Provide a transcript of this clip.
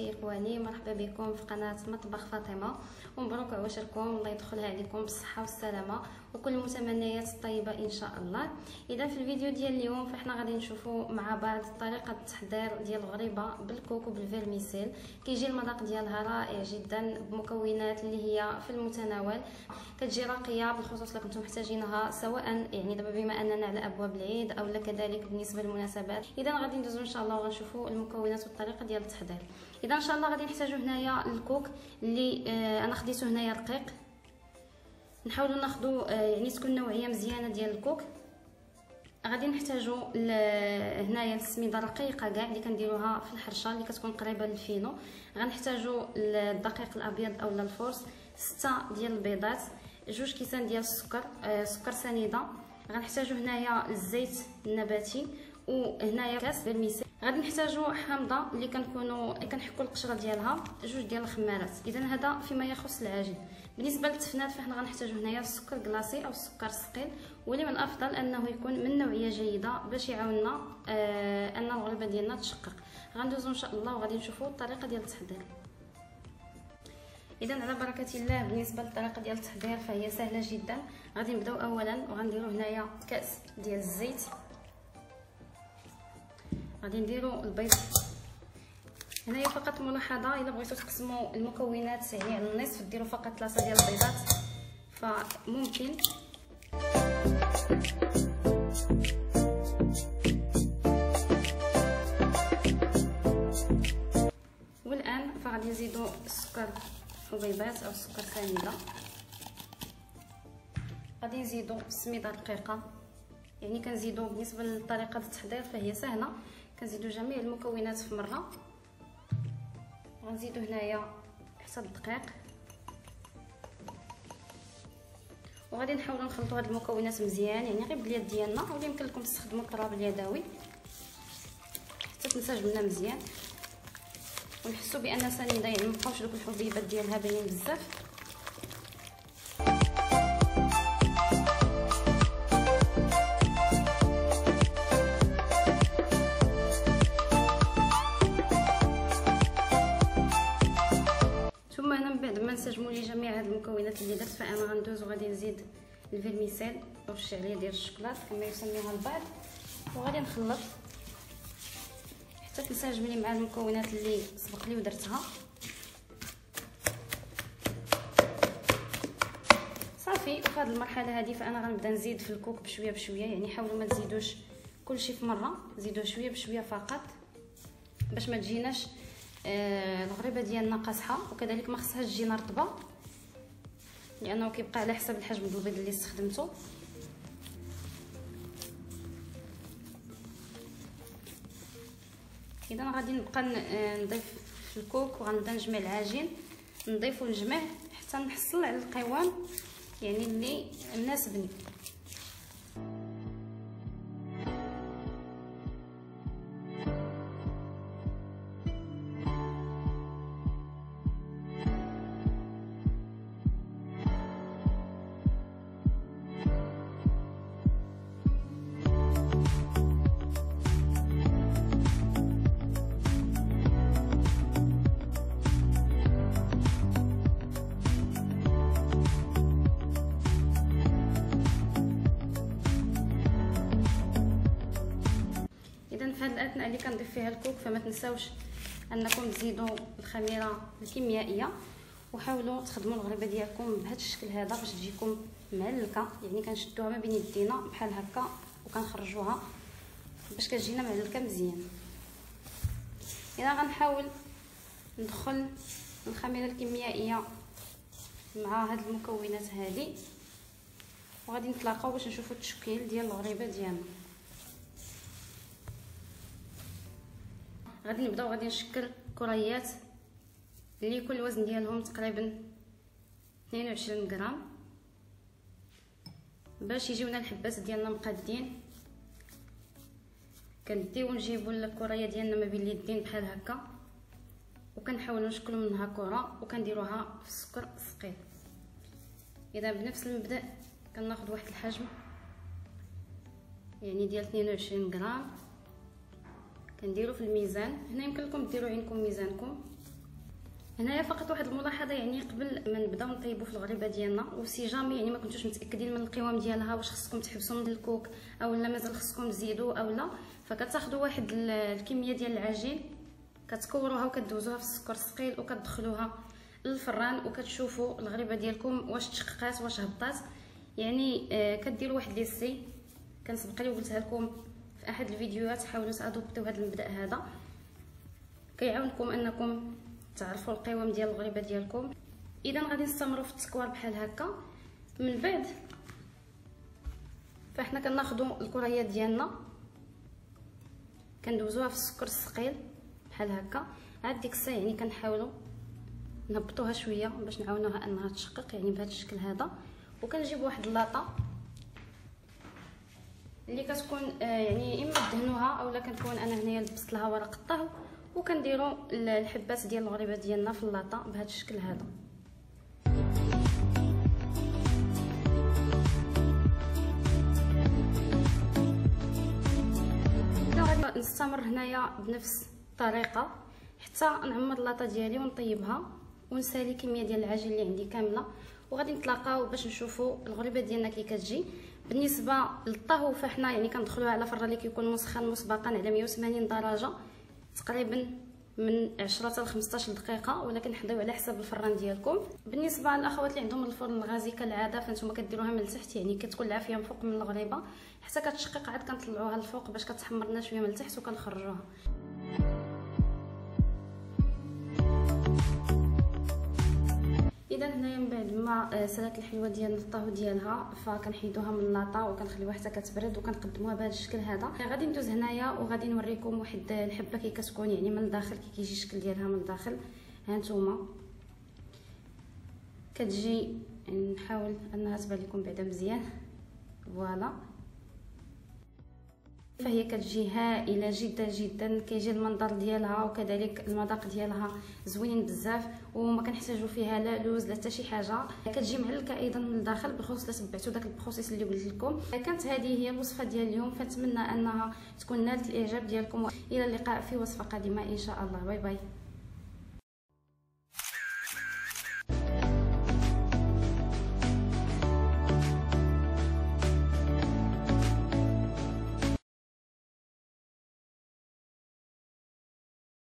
اخواني مرحبا بكم في قناة مطبخ فاطمة. ومبروك عواشركم الله يدخلها عليكم بالصحة والسلامة وكل المتمنيات الطيبة إن شاء الله. إذا في الفيديو ديال اليوم فإحنا غادي نشوفوا مع بعض طريقة التحضير ديال الغريبة بالكوك وبالفيرميسيل كيجي المذاق ديالها رائع جدا بمكونات اللي هي في المتناول. كتجي راقية بالخصوص إلا كنتم محتاجينها سواء يعني دابا بما أننا على أبواب العيد أو كذلك بالنسبة للمناسبات. إذا غادي ندوزو إن شاء الله وغنشوفوا المكونات والطريقة ديال التحضير. اذا ان شاء الله غادي نحتاجو هنايا الكوك اللي آه أنا خديته هنايا رقيق نحاولوا ناخذوا آه يعني تكون نوعية مزيانة ديال الكوك. غادي نحتاجو هنايا السميدة رقيقه كاع اللي كنديروها في الحرشة اللي كتكون قريبة للفينو. غنحتاجو الدقيق الأبيض اولا ال force ستة ديال البيضات جوج كيسان ديال السكر آه سكر سنيدة. غنحتاجو هنايا الزيت النباتي وهنايا كاس بالميسي غادي نحتاجو حامضه اللي كنكونوا كنحكوا القشرة ديالها جوج ديال الخمارات. اذا هذا فيما يخص العجين. بالنسبة للتفنات فاحنا غنحتاجو هنايا السكر كلاصي أو السكر الثقيل واللي من الأفضل أنه يكون من نوعية جيدة باش يعاوننا آه أن الغريبه ديالنا تشقق. غندوزو إن شاء الله وغادي نشوفوا الطريقة ديال التحضير. اذا على بركة الله بالنسبة للطريقة ديال التحضير فهي سهلة جدا. غادي نبدأو اولا وغنديروا هنايا كأس ديال الزيت. غادي نديروا البيض. هنايا فقط ملاحظة إلا بغيتو تقسموا المكونات يعني على النصف ديروا فقط ثلاثة ديال البيضات. فممكن. والآن فغادي نزيدوا السكر حبيبات أو السكر سنيده غادي نزيدوا السميده رقيقه يعني كنزيدوا بالنسبة لطريقة التحضير فهي سهلة. كنزيدوا جميع المكونات في مرة. غنزيدوا هنايا حتى الدقيق وغادي نحاولوا نخلطوا هاد المكونات مزيان. يعني غير باليد ديالنا. ولا يمكن لكم تستخدموا الطراب اليدوي. حتى تنسجم لنا مزيان. ونحسوا بأن سنيده يعني مابقاوش دوك الحبيبات ديالها باينين بزاف. المكونات اللي درت فانا غندوز وغادي نزيد ال vermicelle أو الشعرية ديال الشوكولات كما يسميوها البعض. وغادي نخلط حتى تنسجم لي مع المكونات اللي سبق لي ودرتها. صافي وفي هذه المرحلة هذه فأنا غنبدأ نزيد في الكوك بشوية بشوية يعني حاولوا ما تزيدوش كلشي في مرة زيدوه شوية بشوية فقط باش ما تجيناش آه الغريبة ديالنا قاصحة وكذلك ما خصهاش تجينا رطبة. لأنه كيبقى على حسب الحجم ديال البيض اللي استخدمته. إذا غادي نبقى آه، نضيف في الكوك وغنبدا نجمع العجين. نضيفو نجمع حتى نحصل على القوام يعني اللي مناسبني. اللي كنضيف فيها الكوك فما تنساوش أنكم تزيدوا الخميرة الكيميائية وحاولوا تخدموا الغريبه ديالكم بهذا الشكل هذا باش تجيكم معلكه يعني كنشدوها ما بين يدينا بحال هكا وكنخرجوها باش كتجينا معلكه مزيان. إذا غنحاول ندخل الخميرة الكيميائية مع هاد المكونات هذه وغادي نتلاقاو باش نشوفوا التشكيل ديال الغريبه ديالنا. غادي نبداو غادي نشكل كريات اللي كل الوزن ديالهم تقريبا 22 غرام باش يجيونا الحبات ديالنا مقادين. كنديو نجيبو الكرية ديالنا ما بين اليدين بحال هكا وكنحاولوا نشكلوا منها كرة وكنديروها في السكر الثقيل إذا بنفس المبدأ كناخذ واحد الحجم يعني ديال 22 غرام. كنديرو في الميزان. هنا يمكن لكم ديروا عينكم ميزانكم. هنايا فقط واحد الملاحظة يعني قبل ما نبداو نطيبوا في الغريبة ديالنا وسي جامي يعني ما كنتوش متأكدين من القوام ديالها واش خصكم تحبسوا من الكوك أو لا مازال خصكم تزيدوا أو لا. فكتاخذوا واحد الكمية ديال العجين كتكوروها وكدوزوها في السكر الثقيل وكتدخلوها للفران وكتشوفوا الغريبة ديالكم واش تشققات واش هبطات يعني آه كديروا واحد ليسي كنسبق لي وقلتها لكم. في أحد الفيديوهات حاولوا تأدوبتوا هذا المبدأ هذا. كيعاونكم أنكم تعرفوا القوام ديال الغريبة ديالكم. إذا غادي نستمروا في التكوار بحال هكا. من بعد فإحنا كناخذوا الكريات ديالنا. كندوزوها في السكر الثقيل بحال هكا. عاد ديك الساعة يعني كنحاولوا نهبطوها شوية باش نعاونوها أنها تشقق يعني بهذا الشكل هذا. وكنجيب واحد اللاطه اللي كتكون آه يعني إما دهنوها اولا كنكون أنا هنايا لبست لها ورق الطهو وكنديروا الحبات ديال الغريبة ديالنا في اللاطة بهذا الشكل هذا. نستمر هنايا بنفس الطريقة حتى نعمر اللاطة ديالي ونطيبها ونسالي كمية ديال العجين اللي عندي كاملة. وغادي نتلاقاو باش نشوفوا الغريبة ديالنا كي كتجي. بالنسبة للطهو فاحنا يعني كندخلوها على فران اللي كيكون مسخن مسبقا على 180 درجة. تقريبا من 10 حتى ل 15 دقيقة ولكن حضيو على حسب الفران ديالكم. بالنسبة للأخوات اللي عندهم الفرن الغازي كالعادة فانتم كديروها من التحت يعني كتكون العافية من فوق من الغريبة. حتى كتشقق عاد كنطلعوها الفوق باش كتحمرنا شوية من التحت وكنخرجوها. إذا هنايا من بعد ما آه، سلات الحلوة ديال الطهو ديالها فكنحيدوها من اللاطه وكنخليوها حتى كتبرد وكنقدموها بهذا الشكل هذا. غادي ندوز هنايا وغادي نوريكم واحد الحبه كي كتكون يعني من الداخل كي كيجي الشكل ديالها من الداخل. ها نتوما. كتجي نحاول أنها تبان لكم بعدا مزيان. voilà. فهي كتجي هائله جدا جدا كيجي المنظر ديالها وكذلك المذاق ديالها زوين بزاف وما كنحتاجو فيها لا لوز لا حتى شي حاجة. كتجي معلكه أيضا من الداخل بخصوص لا تبعتوا داك ال process اللي قلت لكم. كانت هذه هي الوصفة ديال اليوم. فنتمنى أنها تكون نالت الإعجاب ديالكم. إلى اللقاء في وصفة قادمة إن شاء الله. bye bye.